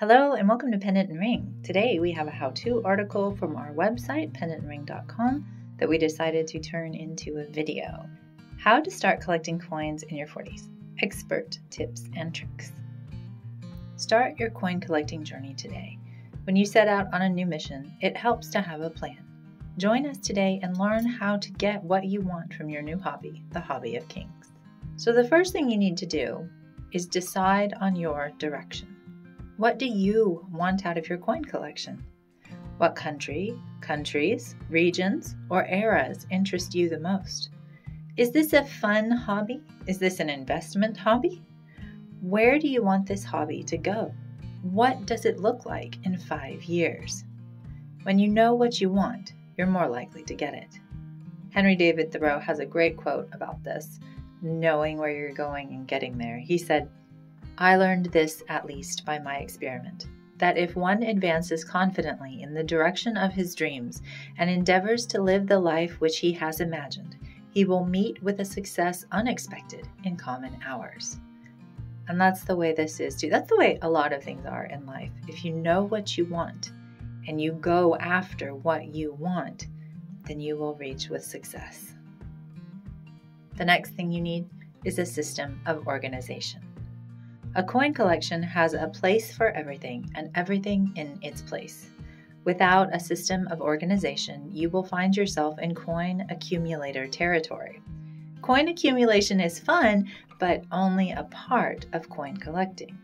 Hello and welcome to Pendant and Ring. Today we have a how to article from our website, pendantandring.com, that we decided to turn into a video. How to start collecting coins in your 40s. Expert tips and tricks. Start your coin collecting journey today. When you set out on a new mission, it helps to have a plan. Join us today and learn how to get what you want from your new hobby, the Hobby of Kings. So, the first thing you need to do is decide on your direction. What do you want out of your coin collection? What country, countries, regions, or eras interest you the most? Is this a fun hobby? Is this an investment hobby? Where do you want this hobby to go? What does it look like in five years? When you know what you want, you're more likely to get it. Henry David Thoreau has a great quote about this knowing where you're going and getting there. He said, I learned this at least by my experiment that if one advances confidently in the direction of his dreams and endeavors to live the life which he has imagined, he will meet with a success unexpected in common hours. And that's the way this is too. That's the way a lot of things are in life. If you know what you want and you go after what you want, then you will reach with success. The next thing you need is a system of organization. A coin collection has a place for everything and everything in its place. Without a system of organization, you will find yourself in coin accumulator territory. Coin accumulation is fun, but only a part of coin collecting.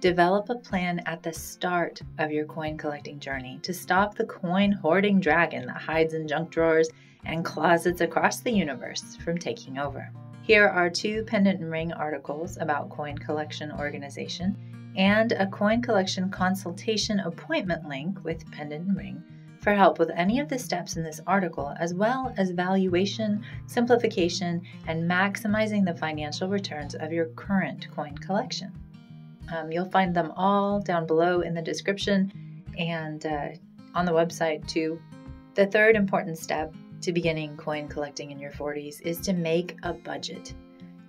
Develop a plan at the start of your coin collecting journey to stop the coin hoarding dragon that hides in junk drawers and closets across the universe from taking over. Here are two pendant and ring articles about coin collection organization and a coin collection consultation appointment link with pendant and ring for help with any of the steps in this article, as well as valuation, simplification, and maximizing the financial returns of your current coin collection. Um, you'll find them all down below in the description and uh, on the website too. The third important step to beginning coin collecting in your 40s is to make a budget.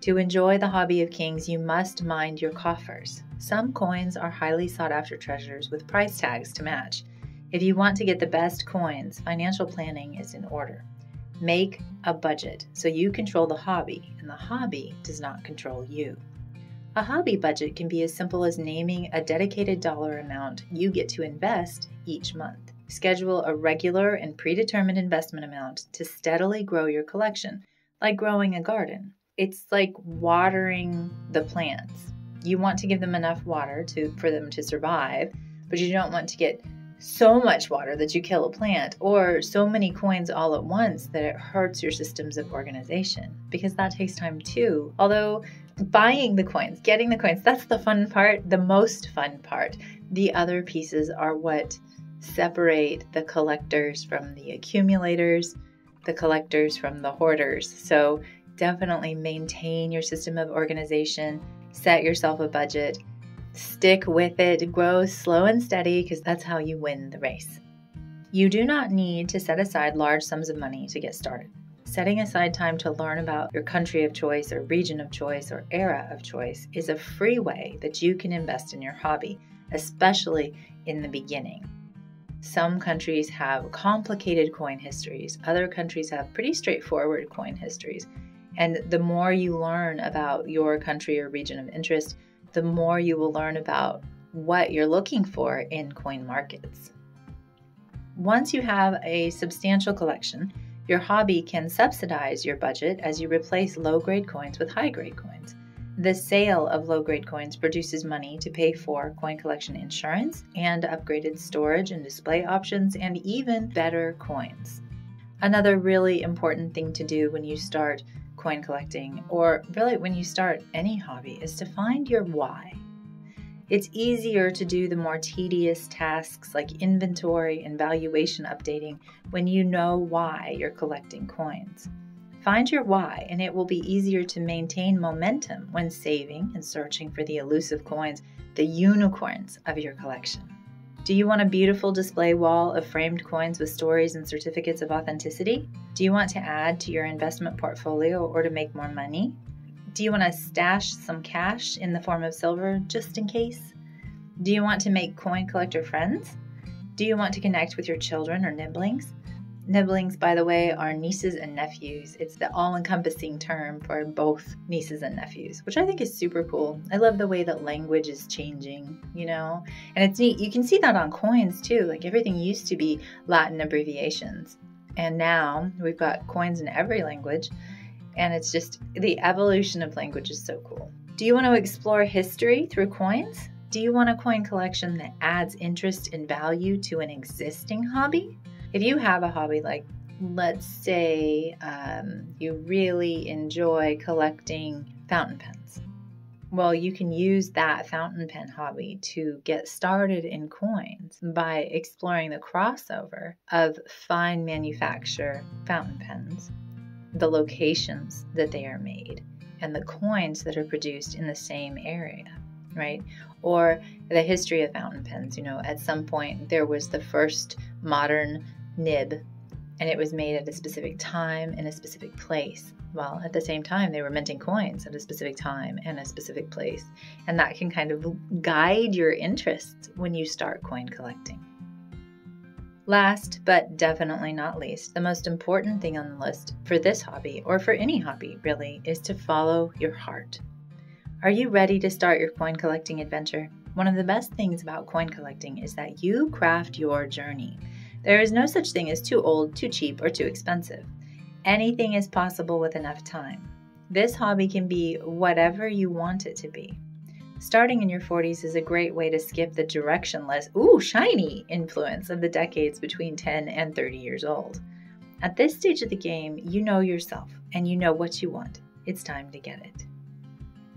To enjoy the hobby of kings, you must mind your coffers. Some coins are highly sought after treasures with price tags to match. If you want to get the best coins, financial planning is in order. Make a budget so you control the hobby and the hobby does not control you. A hobby budget can be as simple as naming a dedicated dollar amount you get to invest each month. Schedule a regular and predetermined investment amount to steadily grow your collection, like growing a garden. It's like watering the plants. You want to give them enough water to for them to survive, but you don't want to get so much water that you kill a plant or so many coins all at once that it hurts your systems of organization because that takes time too. Although buying the coins, getting the coins, that's the fun part, the most fun part. The other pieces are what separate the collectors from the accumulators, the collectors from the hoarders. So definitely maintain your system of organization, set yourself a budget, stick with it, grow slow and steady because that's how you win the race. You do not need to set aside large sums of money to get started. Setting aside time to learn about your country of choice or region of choice or era of choice is a free way that you can invest in your hobby, especially in the beginning. Some countries have complicated coin histories, other countries have pretty straightforward coin histories. And the more you learn about your country or region of interest, the more you will learn about what you're looking for in coin markets. Once you have a substantial collection, your hobby can subsidize your budget as you replace low grade coins with high grade coins. The sale of low grade coins produces money to pay for coin collection insurance and upgraded storage and display options and even better coins. Another really important thing to do when you start coin collecting, or really when you start any hobby, is to find your why. It's easier to do the more tedious tasks like inventory and valuation updating when you know why you're collecting coins. Find your why, and it will be easier to maintain momentum when saving and searching for the elusive coins, the unicorns of your collection. Do you want a beautiful display wall of framed coins with stories and certificates of authenticity? Do you want to add to your investment portfolio or to make more money? Do you want to stash some cash in the form of silver just in case? Do you want to make coin collector friends? Do you want to connect with your children or nibblings? Nibblings, by the way, are nieces and nephews. It's the all encompassing term for both nieces and nephews, which I think is super cool. I love the way that language is changing, you know? And it's neat. You can see that on coins too. Like everything used to be Latin abbreviations. And now we've got coins in every language. And it's just the evolution of language is so cool. Do you want to explore history through coins? Do you want a coin collection that adds interest and value to an existing hobby? If you have a hobby like, let's say, um, you really enjoy collecting fountain pens, well, you can use that fountain pen hobby to get started in coins by exploring the crossover of fine manufacture fountain pens, the locations that they are made, and the coins that are produced in the same area right? Or the history of fountain pens. You know, at some point there was the first modern nib, and it was made at a specific time in a specific place. Well, at the same time, they were minting coins at a specific time and a specific place. And that can kind of guide your interests when you start coin collecting. Last, but definitely not least, the most important thing on the list for this hobby, or for any hobby really, is to follow your heart. Are you ready to start your coin collecting adventure? One of the best things about coin collecting is that you craft your journey. There is no such thing as too old, too cheap, or too expensive. Anything is possible with enough time. This hobby can be whatever you want it to be. Starting in your 40s is a great way to skip the directionless, ooh, shiny influence of the decades between 10 and 30 years old. At this stage of the game, you know yourself and you know what you want. It's time to get it.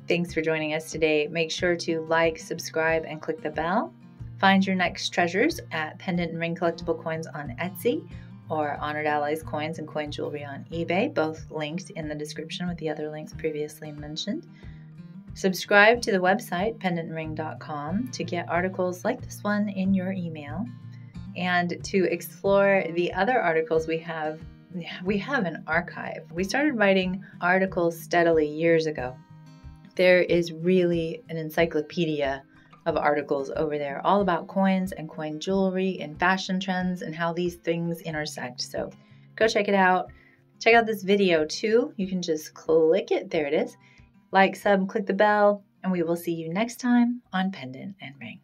Thanks for joining us today. Make sure to like, subscribe, and click the bell. Find your next treasures at Pendant and Ring Collectible Coins on Etsy or Honored Allies Coins and Coin Jewelry on eBay, both linked in the description with the other links previously mentioned. Subscribe to the website pendantring.com to get articles like this one in your email and to explore the other articles we have we have an archive. We started writing articles steadily years ago there is really an encyclopedia of articles over there all about coins and coin jewelry and fashion trends and how these things intersect. So go check it out. Check out this video too. You can just click it. There it is. Like, sub, click the bell, and we will see you next time on Pendant and Ring.